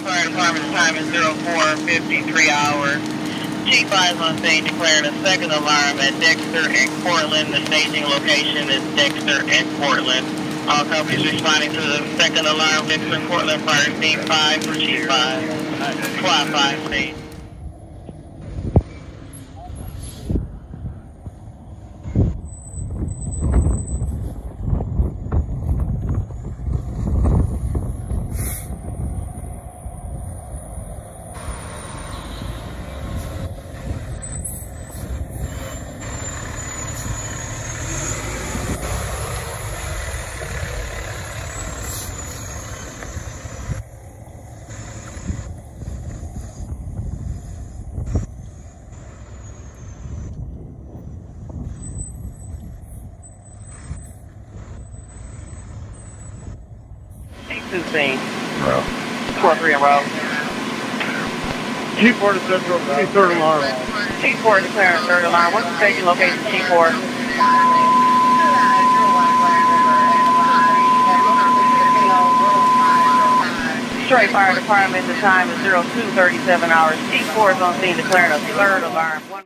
Fire Department time is 0453 hours. Chief on scene declaring a second alarm at Dexter and Portland. The staging location is Dexter and Portland. All companies responding to the second alarm, Dexter and Portland Fire Scene 5 for Chief Eyes. Fly 5 scene. Two scene. Bro. Four three in row. Chief Ford Central, any third alarm. Chief four declaring third alarm. What's the staging location, Chief four? Detroit Fire Department, the time is 0237 hours. Chief four is on scene declaring a third alarm. One